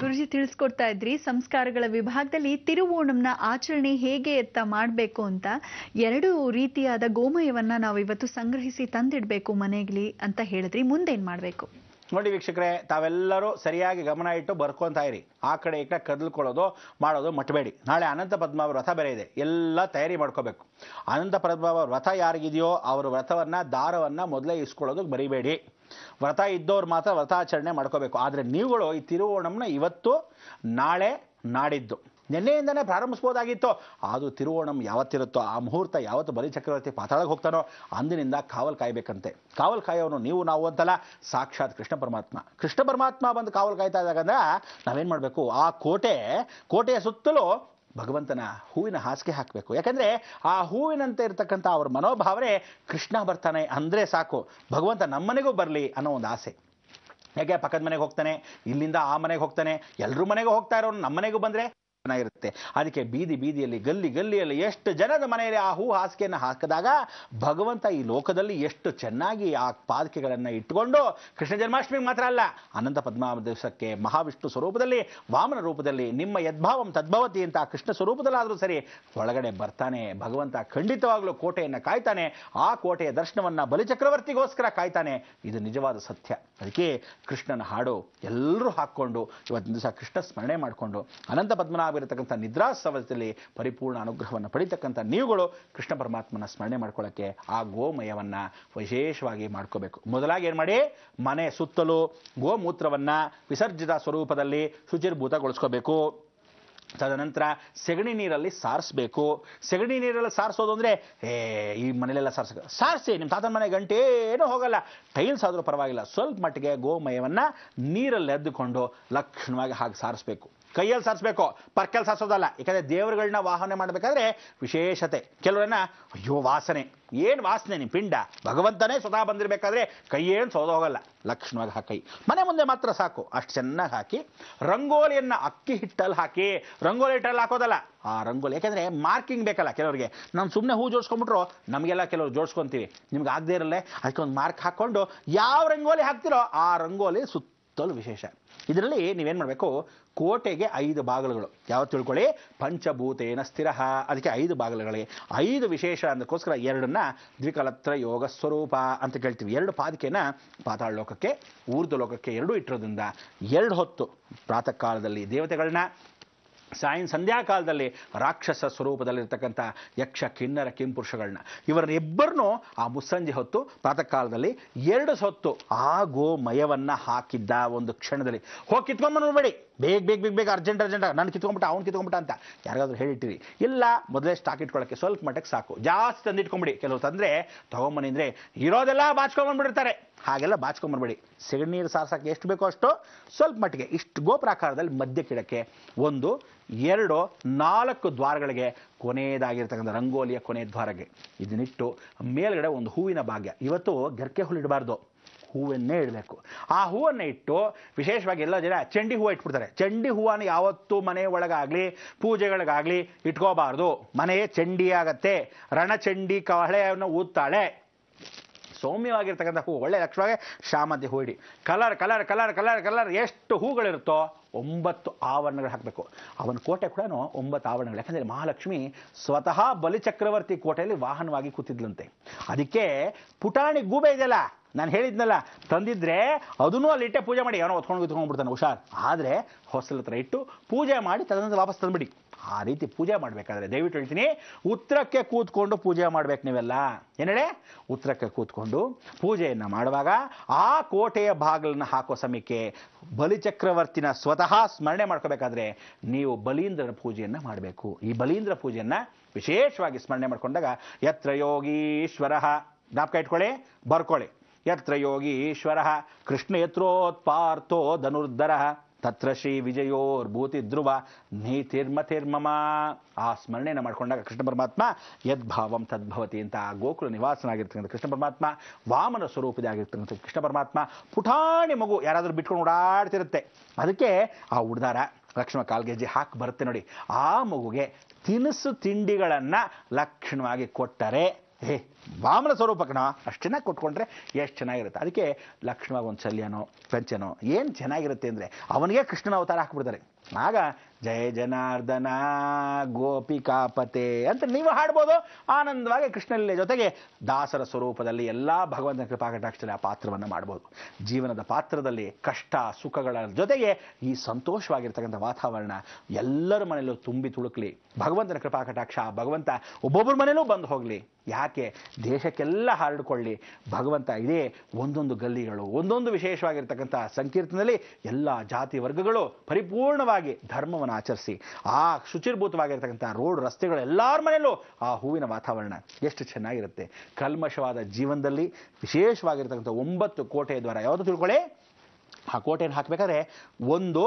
ಗುರುಜಿ, ತಿಳಿಸ್ಕೊಡ್ತಾ ಇದ್ರಿ, ಸಂಸ್ಕಾರಗಳ ವಿಭಾಗದಲ್ಲಿ ತಿರುವೋಣಂನ ಆಚರಣೆ ಹೇಗೆ ಎತ್ತ ಮಾಡಬೇಕು ಅಂತ. ಎರಡು ರೀತಿಯಾದ ಗೋಮಯವನ್ನ ನಾವು ಇವತ್ತು ಸಂಗ್ರಹಿಸಿ ತಂದಿಡ್ಬೇಕು ಮನೆಯಲ್ಲಿ ಅಂತ ಹೇಳಿದ್ರಿ, ಮುಂದೇನ್ ಮಾಡ್ಬೇಕು? ನೋಡಿ ವೀಕ್ಷಕರೇ, ತಾವೆಲ್ಲರೂ ಸರಿಯಾಗಿ ಗಮನ ಇಟ್ಟು ಬರ್ಕೊಂತಾ ಇರಿ. ಆ ಕಡೆ ಈ ಕಡೆ ಕದಲ್ಕೊಳ್ಳೋದು ಮಾಡೋದು ಮಟ್ಟಬೇಡಿ. ನಾಳೆ ಅನಂತ ಪದ್ಮಾವ ವ್ರತ ಬೇರೆ ಇದೆ. ಎಲ್ಲ ತಯಾರಿ ಮಾಡ್ಕೋಬೇಕು. ಅನಂತ ಪದ್ಮಾವ ವ್ರತ ಯಾರಿಗಿದೆಯೋ, ಅವರ ವ್ರತವನ್ನ, ದಾರವನ್ನು ಮೊದಲೇ ಇಸ್ಕೊಳ್ಳೋದು ಬರಿಬೇಡಿ. ವ್ರತ ಇದ್ದವ್ರು ಮಾತ್ರ ವ್ರತಾಚರಣೆ ಮಾಡ್ಕೋಬೇಕು. ಆದರೆ ನೀವುಗಳು ಈ ತಿರುವೋಣಮ್ನ ಇವತ್ತು, ನಾಳೆ ನಾಡಿದ್ದು. ನಿನ್ನೆಯಿಂದನೇ ಪ್ರಾರಂಭಿಸ್ಬೋದಾಗಿತ್ತು ಅದು ತಿರುವೋಣಂ ಯಾವತ್ತಿರುತ್ತೋ, ಆ ಮುಹೂರ್ತ ಯಾವತ್ತು ಬಲಿ ಚಕ್ರವರ್ತಿ ಪಾತಾಳಕ್ಕೆ ಹೋಗ್ತಾನೋ, ಅಂದಿನಿಂದ ಕಾವಲು ಕಾಯಬೇಕಂತೆ. ಕಾವಲು ಕಾಯೋನು ನೀವು, ನಾವು ಅಂತಲ್ಲ, ಸಾಕ್ಷಾತ್ ಕೃಷ್ಣ ಪರಮಾತ್ಮ. ಕೃಷ್ಣ ಪರಮಾತ್ಮ ಬಂದು ಕಾವಲು ಕಾಯ್ತಾ ಇದ್ದಾಗಂದ್ರೆ ನಾವೇನು ಮಾಡಬೇಕು? ಆ ಕೋಟೆ, ಕೋಟೆಯ ಸುತ್ತಲೂ ಭಗವಂತನ ಹೂವಿನ ಹಾಸಿಗೆ ಹಾಕಬೇಕು. ಯಾಕಂದರೆ, ಆ ಹೂವಿನಂತೆ ಇರತಕ್ಕಂಥ ಅವ್ರ ಮನೋಭಾವನೆ ಕೃಷ್ಣ ಬರ್ತಾನೆ ಅಂದ್ರೆ ಸಾಕು. ಭಗವಂತ ನಮ್ಮನೆಗೂ ಬರಲಿ ಅನ್ನೋ ಒಂದು ಆಸೆ. ಯಾಕೆ? ಪಕ್ಕದ ಮನೆಗೆ ಹೋಗ್ತಾನೆ, ಇಲ್ಲಿಂದ ಆ ಮನೆಗೆ ಹೋಗ್ತಾನೆ. ಎಲ್ಲರೂ ಮನೆಗೂ ಹೋಗ್ತಾ ಇರೋನು ನಮ್ಮ ಮನೆಗೂ ಬಂದ್ರೆ ಚೆನ್ನಾಗಿರುತ್ತೆ ಅದಕ್ಕೆ ಬೀದಿ ಬೀದಿಯಲ್ಲಿ, ಗಲ್ಲಿ ಗಲ್ಲಿಯಲ್ಲಿ ಎಷ್ಟು ಜನದ ಮನೆಯಲ್ಲಿ ಆ ಹೂ ಹಾಸಿಗೆಯನ್ನು ಹಾಕಿದಾಗ ಭಗವಂತ ಈ ಲೋಕದಲ್ಲಿ ಎಷ್ಟು ಚೆನ್ನಾಗಿ ಆ ಪಾದಕೆಗಳನ್ನು ಇಟ್ಟುಕೊಂಡು ಕೃಷ್ಣ ಜನ್ಮಾಷ್ಟಮಿಗೆ ಮಾತ್ರ ಅಲ್ಲ, ಅನಂತ ಪದ್ಮ ದಿವಸಕ್ಕೆ ಮಹಾವಿಷ್ಣು ಸ್ವರೂಪದಲ್ಲಿ, ವಾಮನ ರೂಪದಲ್ಲಿ, ನಿಮ್ಮ ಯದ್ಭಾವಂ ತದ್ಭವತಿ ಅಂತ ಕೃಷ್ಣ ಸ್ವರೂಪದಲ್ಲಾದರೂ ಸರಿ ಒಳಗಡೆ ಬರ್ತಾನೆ, ಭಗವಂತ ಖಂಡಿತವಾಗಲೂ ಕೋಟೆಯನ್ನು ಕಾಯ್ತಾನೆ, ಆ ಕೋಟೆಯ ದರ್ಶನವನ್ನ ಬಲಿಚಕ್ರವರ್ತಿಗೋಸ್ಕರ ಕಾಯ್ತಾನೆ. ಇದು ನಿಜವಾದ ಸತ್ಯ. ಅದಕ್ಕೆ ಕೃಷ್ಣನ ಹಾಡು ಎಲ್ಲರೂ ಹಾಕ್ಕೊಂಡು, ಇವತ್ತಿನ ದಿವಸ ಕೃಷ್ಣ ಸ್ಮರಣೆ ಮಾಡಿಕೊಂಡು, ಅನಂತ ಪದ್ಮನಾಭಿರತಕ್ಕಂಥ ನಿದ್ರಾಸವದಲ್ಲಿ ಪರಿಪೂರ್ಣ ಅನುಗ್ರಹವನ್ನು ಪಡಿತಕ್ಕಂಥ ನೀವುಗಳು ಕೃಷ್ಣ ಪರಮಾತ್ಮನ ಸ್ಮರಣೆ ಮಾಡ್ಕೊಳ್ಳೋಕ್ಕೆ ಆ ಗೋಮಯವನ್ನು ವಿಶೇಷವಾಗಿ ಮಾಡ್ಕೋಬೇಕು. ಮೊದಲಾಗಿ ಏನು ಮಾಡಿ? ಮನೆ ಸುತ್ತಲೂ ಗೋಮೂತ್ರವನ್ನು ವಿಸರ್ಜಿತ ಸ್ವರೂಪದಲ್ಲಿ ಶುಚಿರ್ಭೂತಗೊಳಿಸ್ಕೋಬೇಕು. ತದನಂತರ ಸೆಗಣಿ ನೀರಲ್ಲಿ ಸಾರಿಸ್ಬೇಕು. ಸೆಗಣಿ ನೀರಲ್ಲಿ ಸಾರಿಸೋದು ಅಂದರೆ, ಏ, ಈ ಮನೇಲೆಲ್ಲ ಸಾರಿಸ ಸಾರಿಸಿ ನಿಮ್ಮ ತಾತನ ಮನೆ ಗಂಟೆ ಏನೂ ಹೋಗಲ್ಲ. ಟೈಲ್ಸ್ ಆದರೂ ಪರವಾಗಿಲ್ಲ. ಸ್ವಲ್ಪ ಮಟ್ಟಿಗೆ ಗೋಮಯವನ್ನು ನೀರಲ್ಲಿ ಎದ್ದುಕೊಂಡು ಲಕ್ಷಣವಾಗಿ ಹಾಗೆ ಸಾರಿಸ್ಬೇಕು. ಕೈಯಲ್ಲಿ ಸಾರಿಸ್ಬೇಕು ಪರ್ಕೆಲ್ ಸಾರಿಸೋದಲ್ಲ. ಯಾಕಂದರೆ ದೇವರುಗಳನ್ನ ವಾಹನೆ ಮಾಡಬೇಕಾದ್ರೆ ವಿಶೇಷತೆ. ಕೆಲವರನ್ನ, ಅಯ್ಯೋ, ವಾಸನೆ. ಏನು ವಾಸನೆ ನಿಮ್ಮ ಪಿಂಡ? ಭಗವಂತನೇ ಸ್ವತಃ ಬಂದಿರಬೇಕಾದ್ರೆ ಕೈಯೇನು ಸೋದು ಹೋಗಲ್ಲ. ಲಕ್ಷ್ಮಣವಾಗಿ ಹಾಕಿ. ಮನೆ ಮುಂದೆ ಮಾತ್ರ ಸಾಕು. ಅಷ್ಟು ಚೆನ್ನಾಗಿ ಹಾಕಿ. ರಂಗೋಲಿಯನ್ನು ಅಕ್ಕಿ ಹಿಟ್ಟಲ್ಲಿ ಹಾಕಿ. ರಂಗೋಲಿ ಹಿಟ್ಟಲ್ಲಿ ಹಾಕೋದಲ್ಲ. ಆ ರಂಗೋಲಿ ಯಾಕೆಂದರೆ ಮಾರ್ಕಿಂಗ್ ಬೇಕಲ್ಲ ಕೆಲವರಿಗೆ. ನಾನು ಸುಮ್ಮನೆ ಹೂ ಜೋಡಿಸ್ಕೊಂಡ್ಬಿಟ್ರು, ನಮಗೆಲ್ಲ ಕೆಲವರು ಜೋಡಿಸ್ಕೊತೀವಿ. ನಿಮ್ಗೆ ಆಗದೇ ಇರಲ್ಲೇ? ಅದಕ್ಕೆ ಒಂದು ಮಾರ್ಕ್ ಹಾಕ್ಕೊಂಡು, ಯಾವ ರಂಗೋಲಿ ಹಾಕ್ತಿರೋ ಆ ರಂಗೋಲಿ ಸುತ್ತಲೂ ವಿಶೇಷ. ಇದರಲ್ಲಿ ನೀವೇನು ಮಾಡಬೇಕು? ಕೋಟೆಗೆ ಐದು ಬಾಗಿಲುಗಳು. ಯಾವ ತಿಳ್ಕೊಳ್ಳಿ? ಪಂಚಭೂತೇನ ಸ್ಥಿರ. ಅದಕ್ಕೆ ಐದು ಬಾಗಿಲುಗಳಿಗೆ ಐದು ವಿಶೇಷ ಅಂದಕ್ಕೋಸ್ಕರ ಎರಡನ್ನ ದ್ವಿಕಲತ್ರ ಯೋಗ ಸ್ವರೂಪ ಅಂತ ಕೇಳ್ತೀವಿ. ಎರಡು ಪಾದಕೇನ ಪಾತಾಳ ಲೋಕಕ್ಕೆ, ಊರ್ಧ್ವ ಲೋಕಕ್ಕೆ ಎರಡೂ ಇಟ್ಟಿರೋದ್ರಿಂದ ಎರಡು ಹೊತ್ತು ಪ್ರಾತಃ ಕಾಲದಲ್ಲಿ ದೇವತೆಗಳನ್ನ ಸಾಯಂ ಸಂಧ್ಯಾಕಾಲದಲ್ಲಿ ರಾಕ್ಷಸ ಸ್ವರೂಪದಲ್ಲಿರ್ತಕ್ಕಂಥ ಯಕ್ಷ, ಕಿನ್ನರ ಕಿಂಪುರುಷಗಳನ್ನ ಇವರನ್ನಿಬ್ಬರನ್ನು ಆ ಮುಸ್ಸಂಜೆ ಹೊತ್ತು ಪ್ರಾತಃ ಕಾಲದಲ್ಲಿ ಎರಡು ಸೊತ್ತು ಆ ಗೋಮಯವನ್ನು ಹಾಕಿದ್ದ ಒಂದು ಕ್ಷಣದಲ್ಲಿ. ಹೋಗಿ ಕಿತ್ಕೊಂಡ್ಬಂದ್ಬೇಡಿ ಬೇಗ ಬೇಗ ಬೇಗ ಬೇಗ ಅರ್ಜೆಂಟ್ ಅರ್ಜೆಂಟ್ ನಾನು ಕಿತ್ಕೊಂಬಿಟ್ಟ ಅವ್ನು ಕಿತ್ಕೊಂಬಿಟ್ಟ ಅಂತ. ಯಾರಿಗಾದ್ರೂ ಹೇಳಿಟ್ಟಿರಿ. ಇಲ್ಲ, ಮೊದಲೇ ಸ್ಟಾಕ್ ಇಟ್ಕೊಳ್ಳೋಕ್ಕೆ ಸ್ವಲ್ಪ ಮಟ್ಟಕ್ಕೆ ಸಾಕು. ಜಾಸ್ತಿ ತಂದಿಟ್ಕೊಂಬಿಡಿ ಕೆಲವು ತಂದರೆ ತೊಗೊಂಬನಿ ಅಂದರೆ ಇರೋದೆಲ್ಲ ಬಾಚ್ಕೊಂಬಂದ್ಬಿಡ್ತಾರೆ ಹಾಗೆಲ್ಲ ಬಾಚ್ಕೊಂಬಂದ್ಬಿಡಿ ಸೆಗಣಿ ನೀರು ಸಾರ್ಸಕ್ಕೆ ಎಷ್ಟು ಬೇಕೋ ಅಷ್ಟು ಸ್ವಲ್ಪ ಮಟ್ಟಿಗೆ, ಇಷ್ಟು ಗೋಪ್ರಾಕಾರದಲ್ಲಿ ಮಧ್ಯಕ್ಕಿಡಕ್ಕೆ ಒಂದು, ಎರಡು, ನಾಲ್ಕು ದ್ವಾರಗಳಿಗೆ ಕೊನೆಯದಾಗಿರ್ತಕ್ಕಂಥ ರಂಗೋಲಿಯ ಕೊನೆಯ ದ್ವಾರಗೆ ಇದನ್ನಿಟ್ಟು ಮೇಲ್ಗಡೆ ಒಂದು ಹೂವಿನ ಭಾಗ್ಯ. ಇವತ್ತು ಗರ್ಕೆ ಹುಲ್ಲು ಇಡಬಾರ್ದು. ಹೂವನ್ನೇ ಇಡಬೇಕು. ಆ ಹೂವನ್ನು ಇಟ್ಟು ವಿಶೇಷವಾಗಿ ಎಲ್ಲ ಜನ ಚಂಡಿ ಹೂವು ಇಟ್ಬಿಡ್ತಾರೆ. ಚಂಡಿ ಹೂವನ್ನು ಯಾವತ್ತೂ ಮನೆ ಒಳಗಾಗಲಿ, ಪೂಜೆಗಳಿಗಾಗಲಿ ಇಟ್ಕೋಬಾರ್ದು. ಮನೆ ಚಂಡಿ ಆಗತ್ತೆ ರಣಚಂಡಿ ಕಹಳೆಯನ್ನು ಊದ್ತಾಳೆ. ಸೌಮ್ಯವಾಗಿರ್ತಕ್ಕಂಥ ಹೂ ಒಳ್ಳೆ ಲಕ್ಷಣವಾಗಿ ಶಾಮಂತಿ ಹೂ ಇಡಿ colour colour colour colour colour ಎಷ್ಟು ಹೂಗಳಿರುತ್ತೋ ಒಂಬತ್ತು ಆವರಣಗಳು ಹಾಕಬೇಕು. ಅವನ ಕೋಟೆ ಕೂಡ ಒಂಬತ್ತು ಆವರಣಗಳು. ಯಾಕಂದರೆ ಮಹಾಲಕ್ಷ್ಮಿ ಸ್ವತಃ ಬಲಿಚಕ್ರವರ್ತಿ ಕೋಟೆಯಲ್ಲಿ ವಾಹನವಾಗಿ ಕೂತಿದ್ಲಂತೆ. ಅದಕ್ಕೆ ಪುಟಾಣಿ ಗೂಬೆ ಇದೆಯಲ್ಲ? ನಾನು ಹೇಳಿದ್ನಲ್ಲ, ತಂದಿದ್ರೆ ಅದನ್ನೂ ಅಲ್ಲಿ ಇಟ್ಟೆ ಪೂಜೆ ಮಾಡಿ. ಏನೋ ಹೊತ್ಕೊಂಡು ಕುತ್ಕೊಂಡ್ಬಿಡ್ತಾನೆ, ಹುಷಾರ್. ಆದರೆ ಹೊಸಲ ಹತ್ರ ಇಟ್ಟು ಪೂಜೆ ಮಾಡಿ ತದನಂತರ ವಾಪಸ್ ತಂದ್ಬಿಡಿ. ಆ ರೀತಿ ಪೂಜೆ ಮಾಡಬೇಕಾದ್ರೆ. ದಯವಿಟ್ಟು ಹೇಳ್ತೀನಿ, ಉತ್ತರಕ್ಕೆ ಕೂತ್ಕೊಂಡು ಪೂಜೆ ಮಾಡ್ಬೇಕು ನೀವೆಲ್ಲ. ಏನೇಳೆ ಉತ್ತರಕ್ಕೆ ಕೂತ್ಕೊಂಡು ಪೂಜೆಯನ್ನು ಮಾಡುವಾಗ ಆ ಕೋಟೆಯ ಬಾಗಿಲನ್ನು ಹಾಕೋ ಸಮಯಕ್ಕೆ ಬಲಿಚಕ್ರವರ್ತಿನ ಸ್ವತಃ ಸ್ಮರಣೆ ಮಾಡ್ಕೋಬೇಕಾದ್ರೆ ನೀವು ಬಲೀಂದ್ರನ ಪೂಜೆಯನ್ನು ಮಾಡಬೇಕು. ಈ ಬಲೀಂದ್ರ ಪೂಜೆಯನ್ನು ವಿಶೇಷವಾಗಿ ಸ್ಮರಣೆ ಮಾಡಿಕೊಂಡಾಗ ಯತ್ರ ಯೋಗೀಶ್ವರ ಜ್ಞಾಪಕ ಇಟ್ಕೊಳ್ಳಿ, ಬರ್ಕೊಳ್ಳಿ. ಯತ್ರ ಯೋಗೀಶ್ವರ ಕೃಷ್ಣ ಯತ್ರೋತ್ಪಾರ್ಥೋ ಧನುರ್ಧರ. ತತ್ರ ಶ್ರೀ ವಿಜಯೋರ್ಭೂತಿ ಧ್ರುವ ನೀತಿರ್ಮತಿರ್ಮಮ. ಆ ಸ್ಮರಣೆಯನ್ನು ಮಾಡಿಕೊಂಡಾಗ ಕೃಷ್ಣ ಪರಮಾತ್ಮ ಯದ್ಭಾವಂ ತದ್ಭವತಿ ಅಂತ ಆ ಗೋಕುಲ ನಿವಾಸನಾಗಿರ್ತಕ್ಕಂಥ ಕೃಷ್ಣ ಪರಮಾತ್ಮ, ವಾಮನ ಸ್ವರೂಪದ ಆಗಿರ್ತಕ್ಕಂಥ ಕೃಷ್ಣ ಪರಮಾತ್ಮ, ಪುಟಾಣಿ ಮಗು ಯಾರಾದರೂ ಬಿಟ್ಕೊಂಡು ಓಡಾಡ್ತಿರುತ್ತೆ. ಅದಕ್ಕೆ ಆ ಉಡ್ದಾರ ಲಕ್ಷ್ಮಣ ಕಾಲ್ಗೆಜ್ಜೆ ಹಾಕಿ ಬರುತ್ತೆ ನೋಡಿ. ಆ ಮಗುಗೆ ತಿನಿಸು ತಿಂಡಿಗಳನ್ನು ಲಕ್ಷಣವಾಗಿ ಕೊಟ್ಟರೆ ಏ ವಾಮನ ಕಣ ಅಷ್ಟು ಚೆನ್ನಾಗಿ ಕೊಟ್ಕೊಂಡ್ರೆ ಎಷ್ಟು ಚೆನ್ನಾಗಿರುತ್ತೆ. ಅದಕ್ಕೆ ಲಕ್ಷ್ಮಣ ಒಂದು ಶಲ್ಯನೋ ಪಂಚನೋ, ಏನು ಚೆನ್ನಾಗಿರುತ್ತೆ ಅಂದರೆ ಅವನಿಗೆ ಕೃಷ್ಣನ ಅವತಾರ ಹಾಕ್ಬಿಡ್ತಾರೆ. ಆಗ ಜಯ ಜನಾರ್ದನ ಗೋಪಿಕಾಪತೆ ಅಂತ ನೀವು ಹಾಡ್ಬೋದು. ಆನಂದವಾಗಿ ಕೃಷ್ಣಲೀಲೆ ಜೊತೆಗೆ ದಾಸರ ಸ್ವರೂಪದಲ್ಲಿ ಎಲ್ಲ ಭಗವಂತನ ಕೃಪಾಕಟಾಕ್ಷದಲ್ಲಿ ಆ ಪಾತ್ರವನ್ನು ಮಾಡ್ಬೋದು. ಜೀವನದ ಪಾತ್ರದಲ್ಲಿ ಕಷ್ಟ, ಸುಖಗಳ ಜೊತೆಗೆ ಈ ಸಂತೋಷವಾಗಿರ್ತಕ್ಕಂಥ ವಾತಾವರಣ ಎಲ್ಲರ ಮನೆಯಲ್ಲೂ ತುಂಬಿ ತುಳುಕಲಿ. ಭಗವಂತನ ಕೃಪಾಕಟಾಕ್ಷ ಭಗವಂತ ಒಬ್ಬೊಬ್ಬರ ಮನೆಯಲ್ಲೂ ಬಂದು ಹೋಗಲಿ. ಯಾಕೆ? ದೇಶಕ್ಕೆಲ್ಲ ಹರಡ್ಕೊಳ್ಳಿ. ಭಗವಂತ ಇದೇ ಒಂದೊಂದು ಗಲ್ಲಿಗಳು, ಒಂದೊಂದು ವಿಶೇಷವಾಗಿರ್ತಕ್ಕಂಥ ಸಂಕೀರ್ತನದಲ್ಲಿ ಎಲ್ಲ ಜಾತಿ ವರ್ಗಗಳು ಪರಿಪೂರ್ಣವಾಗಿ ಧರ್ಮವನ್ನು ಆಚರಿಸಿ. ಆ ಶುಚಿರ್ಭೂತವಾಗಿರ್ತಕ್ಕಂಥ ರೋಡ್ ರಸ್ತೆಗಳು ಎಲ್ಲರ ಮನೆಯಲ್ಲೂ ಆ ಹೂವಿನ ವಾತಾವರಣ ಎಷ್ಟು ಚೆನ್ನಾಗಿರುತ್ತೆ. ಕಲ್ಮಶವಾದ ಜೀವನದಲ್ಲಿ ವಿಶೇಷವಾಗಿರ್ತಕ್ಕಂಥ ಒಂಬತ್ತು ಕೋಟೆಯ ದ್ವಾರ. ಯಾವುದು ತಿಳ್ಕೊಳ್ಳಿ? ಆ ಕೋಟೆಯನ್ನು ಹಾಕಬೇಕಾದ್ರೆ ಒಂದು,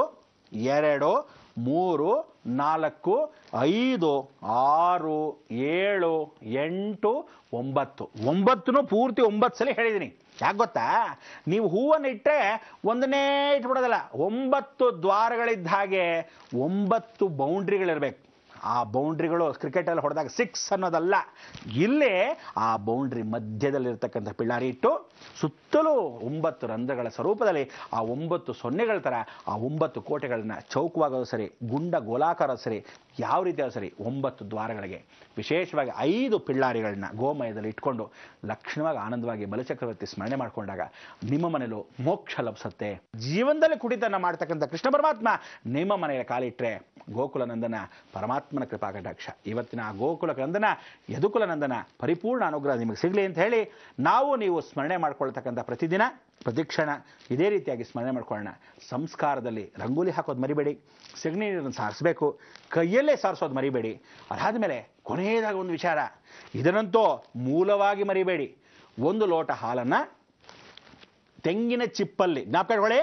ಎರಡು, ಮೂರು, ನಾಲ್ಕು, ಐದು, ಆರು, ಏಳು, ಎಂಟು, ಒಂಬತ್ತು. ಒಂಬತ್ತನ್ನು ಪೂರ್ತಿ ಒಂಬತ್ತು ಸಲ ಹೇಳಿದ್ದೀನಿ. ಯಾಕೆ ಗೊತ್ತಾ? ನೀವು ಹೂವನ್ನು ಇಟ್ಟರೆ ಒಂದನೇ ಇಟ್ಬಿಡೋದಲ್ಲ ಒಂಬತ್ತು ದ್ವಾರಗಳಿದ್ದ ಹಾಗೆ ಒಂಬತ್ತು ಬೌಂಡ್ರಿಗಳಿರ್ಬೇಕು ಆ ಬೌಂಡ್ರಿಗಳು ಕ್ರಿಕೆಟಲ್ಲಿ ಹೊಡೆದಾಗ ಸಿಕ್ಸ್ ಅನ್ನೋದಲ್ಲ. ಇಲ್ಲೇ ಆ ಬೌಂಡ್ರಿ ಮಧ್ಯದಲ್ಲಿರ್ತಕ್ಕಂಥ ಪಿಳ್ಳಾರಿ ಇಟ್ಟು ಸುತ್ತಲೂ ಒಂಬತ್ತು ರಂಧ್ರಗಳ ಸ್ವರೂಪದಲ್ಲಿ ಆ ಒಂಬತ್ತು ಸೊನ್ನೆಗಳ ಥರ ಆ ಒಂಬತ್ತು ಕೋಟೆಗಳನ್ನ ಚೌಕವಾಗೋದು ಸರಿ, ಗುಂಡ ಗೋಲಾಕಾರ ಸರಿ, ಯಾವ ರೀತಿಯ ಸರಿ, ಒಂಬತ್ತು ದ್ವಾರಗಳಿಗೆ. ವಿಶೇಷವಾಗಿ ಐದು ಪಿಳ್ಳಾರಿಗಳನ್ನ ಗೋಮಯದಲ್ಲಿ ಇಟ್ಕೊಂಡು ಲಕ್ಷಣವಾಗಿ ಆನಂದವಾಗಿ ಬಲಚಕ್ರವರ್ತಿ ಸ್ಮರಣೆ ಮಾಡಿಕೊಂಡಾಗ ನಿಮ್ಮ ಮನೇಲೂ ಮೋಕ್ಷ ಲಭಿಸುತ್ತೆ. ಜೀವನದಲ್ಲಿ ಕುಡಿತನ ಮಾಡ್ತಕ್ಕಂಥ ಕೃಷ್ಣ ಪರಮಾತ್ಮ ನಿಮ್ಮ ಮನೆಯ ಕಾಲಿಟ್ಟರೆ ಗೋಕುಲ ನಂದನ ಪರಮಾತ್ಮನ ಕೃಪಾ ಕಟಾಕ್ಷ ಇವತ್ತಿನ ಆ ಗೋಕುಲ ನಂದನ, ಯದುಕುಲ ನಂದನ ಪರಿಪೂರ್ಣ ಅನುಗ್ರಹ ನಿಮಗೆ ಸಿಗಲಿ ಅಂತ ಹೇಳಿ ನಾವು ನೀವು ಸ್ಮರಣೆ ಮಾಡ್ಕೊಳ್ತಕ್ಕಂಥ ಪ್ರತಿದಿನ, ಪ್ರತಿಕ್ಷಣ ಇದೇ ರೀತಿಯಾಗಿ ಸ್ಮರಣೆ ಮಾಡ್ಕೊಳ್ಳೋಣ. ಸಂಸ್ಕಾರದಲ್ಲಿ ರಂಗೋಲಿ ಹಾಕೋದು ಮರಿಬೇಡಿ ಸಗಣಿ ನೀರನ್ನು ಸಾರಿಸಬೇಕು, ಕೈಯಲ್ಲೇ ಸಾರಿಸೋದು ಮರಿಬೇಡಿ. ಅದಾದ ಮೇಲೆ ಕೊನೆಯದಾಗ ಒಂದು ವಿಚಾರ, ಇದನ್ನಂತೂ ಮೂಲವಾಗಿ ಮರಿಬೇಡಿ. ಒಂದು ಲೋಟ ಹಾಲನ್ನು ತೆಂಗಿನ ಚಿಪ್ಪಲ್ಲಿ. ಜ್ಞಾಪಕಗಳೇ?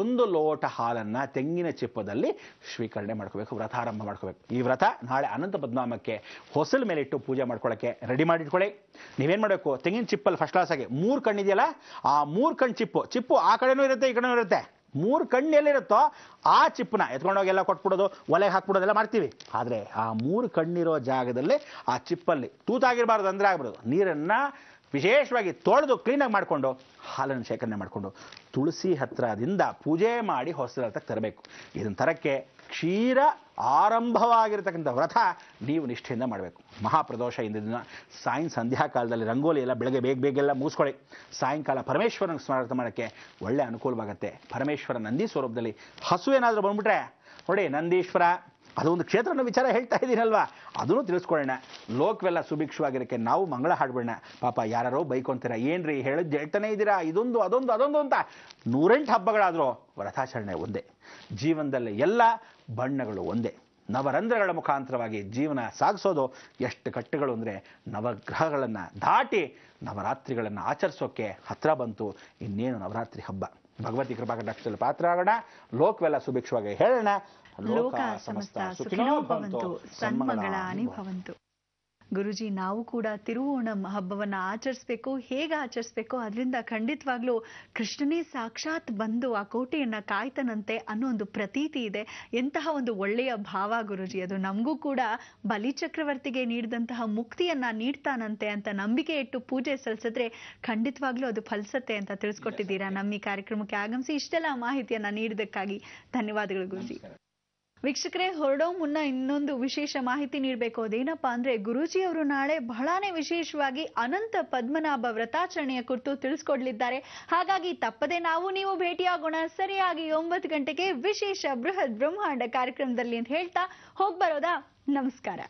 ಒಂದು ಲೋಟ ಹಾಲನ್ನು ತೆಂಗಿನ ಚಿಪ್ಪದಲ್ಲಿ ಸ್ವೀಕರಣೆ ಮಾಡ್ಕೋಬೇಕು, ವ್ರತ ಆರಂಭ ಮಾಡ್ಕೋಬೇಕು. ಈ ವ್ರತ ನಾಳೆ ಅನಂತ ಪದ್ಮಾಮಕ್ಕೆ ಹೊಸಲ ಮೇಲೆ ಇಟ್ಟು ಪೂಜೆ ಮಾಡ್ಕೊಳ್ಳೋಕ್ಕೆ ರೆಡಿ ಮಾಡಿಟ್ಕೊಳ್ಳಿ. ನೀವೇನು ಮಾಡಬೇಕು? ತೆಂಗಿನ ಚಿಪ್ಪಲ್ಲಿ ಫಸ್ಟ್ ಕ್ಲಾಸಾಗಿ ಮೂರು ಕಣ್ಣಿದೆಯಲ್ಲ? ಆ ಮೂರು ಕಣ್ಣು ಚಿಪ್ಪು ಚಿಪ್ಪು ಆ ಕಡೆನೂ ಇರುತ್ತೆ, ಈ ಕಡೆನೂ ಇರುತ್ತೆ. ಮೂರು ಕಣ್ಣು ಎಲ್ಲಿರುತ್ತೋ ಆ ಚಿಪ್ಪನ್ನ ಎತ್ಕೊಂಡೋಗಿ ಎಲ್ಲ ಕೊಟ್ಬಿಡೋದು, ಒಲೆಗೆ ಹಾಕ್ಬಿಡೋದೆಲ್ಲ ಮಾಡ್ತೀವಿ. ಆದರೆ ಆ ಮೂರು ಕಣ್ಣಿರೋ ಜಾಗದಲ್ಲಿ ಆ ಚಿಪ್ಪಲ್ಲಿ ತೂತಾಗಿರಬಾರ್ದು, ಅಂದರೆ ಆಗ್ಬಿಡೋದು. ನೀರನ್ನು ವಿಶೇಷವಾಗಿ ತೊಳೆದು ಕ್ಲೀನಾಗಿ ಮಾಡಿಕೊಂಡು ಹಾಲನ್ನು ಶೇಖರಣೆ ಮಾಡಿಕೊಂಡು ತುಳಸಿ ಹತ್ರದಿಂದ ಪೂಜೆ ಮಾಡಿ ಹೊಸ ಹತ್ರ ತರಬೇಕು. ಇದನ್ನ ತರಕ್ಕೆ ಕ್ಷೀರ ಆರಂಭವಾಗಿರತಕ್ಕಂಥ ವ್ರತ ನೀವು ನಿಷ್ಠೆಯಿಂದ ಮಾಡಬೇಕು. ಮಹಾಪ್ರದೋಷ ಇಂದಿನ ದಿನ. ಸಾಯಂ ಸಂಧ್ಯಾ ಕಾಲದಲ್ಲಿ ರಂಗೋಲಿ ಎಲ್ಲ ಬೆಳಗ್ಗೆ ಬೇಗ ಬೇಗೆಲ್ಲ ಮುಗಿಸ್ಕೊಳ್ಳಿ. ಸಾಯಂಕಾಲ ಪರಮೇಶ್ವರನ ಸ್ಮಾರಕ ಮಾಡೋಕ್ಕೆ ಒಳ್ಳೆ ಅನುಕೂಲವಾಗುತ್ತೆ. ಪರಮೇಶ್ವರ ನಂದಿ ಸ್ವರೂಪದಲ್ಲಿ ಹಸು ಏನಾದರೂ ಬಂದ್ಬಿಟ್ರೆ ನೋಡಿ ನಂದೀಶ್ವರ ಅದೊಂದು ಕ್ಷೇತ್ರದ ವಿಚಾರ ಹೇಳ್ತಾ ಇದ್ದೀನಲ್ವಾ ಅದನ್ನು ತಿಳಿಸ್ಕೊಳ್ಳೋಣ. ಲೋಕವೆಲ್ಲ ಸುಭಿಕ್ಷವಾಗಿರೋಕ್ಕೆ ನಾವು ಮಂಗಳ ಹಾಡ್ಬಿಡೋಣ ಪಾಪ ಯಾರೋ ಬೈಕೊಂತೀರ. ಏನ್ರಿ ಹೇಳಿದ್ ಹೇಳ್ತಾನೆ ಇದ್ದೀರಾ ಇದೊಂದು, ಅದೊಂದು ಅದೊಂದು ಅಂತ. ನೂರೆಂಟು ಹಬ್ಬಗಳಾದರೂ ವ್ರತಾಚರಣೆ ಒಂದೇ. ಜೀವನದಲ್ಲಿ ಎಲ್ಲ ಬಣ್ಣಗಳು ಒಂದೇ. ನವರಂಧ್ರಗಳ ಮುಖಾಂತರವಾಗಿ ಜೀವನ ಸಾಗಿಸೋದು ಎಷ್ಟು ಕಟ್ಟುಗಳು ಅಂದರೆ ನವಗ್ರಹಗಳನ್ನು ದಾಟಿ ನವರಾತ್ರಿಗಳನ್ನು ಆಚರಿಸೋಕ್ಕೆ ಹತ್ರ ಬಂತು ಇನ್ನೇನು ನವರಾತ್ರಿ ಹಬ್ಬ. ಭಗವತಿ ಕೃಪಾಕಟಾಕ್ಷದಲ್ಲಿ ಪಾತ್ರ ಆಗೋಣ. ಲೋಕವೆಲ್ಲ ಸುಭಿಕ್ಷವಾಗಿ ಹೇಳೋಣ. ಲೋಕ ಸಮಸ್ತ ಸುಖಿನೋ ಭವಂತು. ಸನ್ಮಂಗಳಾನಿ ಭವಂತು. ಗುರುಜಿ ನಾವು ಕೂಡ ತಿರುವೋಣಂ ಹಬ್ಬವನ್ನ ಆಚರಿಸ್ಬೇಕು. ಹೇಗೆ ಆಚರಿಸ್ಬೇಕು? ಅದರಿಂದ ಖಂಡಿತವಾಗ್ಲೂ ಕೃಷ್ಣನೇ ಸಾಕ್ಷಾತ್ ಬಂದು ಆ ಕೋಟೆಯನ್ನ ಕಾಯ್ತನಂತೆ ಅನ್ನೋ ಒಂದು ಪ್ರತೀತಿ ಇದೆ. ಎಂತಹ ಒಂದು ಒಳ್ಳೆಯ ಭಾವ ಗುರುಜಿ ಅದು ನಮಗೂ ಕೂಡ ಬಲಿಚಕ್ರವರ್ತಿಗೆ ನೀಡಿದಂತಹ ಮುಕ್ತಿಯನ್ನ ನೀಡ್ತಾನಂತೆ ಅಂತ ನಂಬಿಕೆ ಇಟ್ಟು ಪೂಜೆ ಸಲ್ಲಿಸಿದ್ರೆ ಖಂಡಿತವಾಗ್ಲೂ ಅದು ಫಲಿಸತ್ತೆ ಅಂತ ತಿಳಿಸ್ಕೊಟ್ಟಿದ್ದೀರಾ? ನಮ್ಮ ಈ ಕಾರ್ಯಕ್ರಮಕ್ಕೆ ಆಗಮಿಸಿ ಇಷ್ಟೆಲ್ಲ ಮಾಹಿತಿಯನ್ನ ನೀಡಿದ್ದಕ್ಕಾಗಿ ಧನ್ಯವಾದಗಳು ಗುರುಜಿ. ವೀಕ್ಷಕರೇ, ಹೊರಡೋ ಮುನ್ನ ಇನ್ನೊಂದು ವಿಶೇಷ ಮಾಹಿತಿ ನೀಡಬೇಕು. ಅದೇನಪ್ಪಾ ಅಂದ್ರೆ ಗುರೂಜಿ ಅವರು ನಾಳೆ ಬಹಳಾನೇ ವಿಶೇಷವಾಗಿ ಅನಂತ ಪದ್ಮನಾಭ ವ್ರತಾಚರಣೆಯ ಕುರಿತು ತಿಳಿಸ್ಕೊಡ್ಲಿದ್ದಾರೆ. ಹಾಗಾಗಿ ತಪ್ಪದೆ ನಾವು ನೀವು ಭೇಟಿಯಾಗೋಣ. ಸರಿಯಾಗಿ ಒಂಬತ್ತು ಗಂಟೆಗೆ ವಿಶೇಷ ಬೃಹತ್ ಬ್ರಹ್ಮಾಂಡ ಕಾರ್ಯಕ್ರಮದಲ್ಲಿ ಅಂತ ಹೇಳ್ತಾ ಹೋಗ್ಬರೋದಾ? ನಮಸ್ಕಾರ.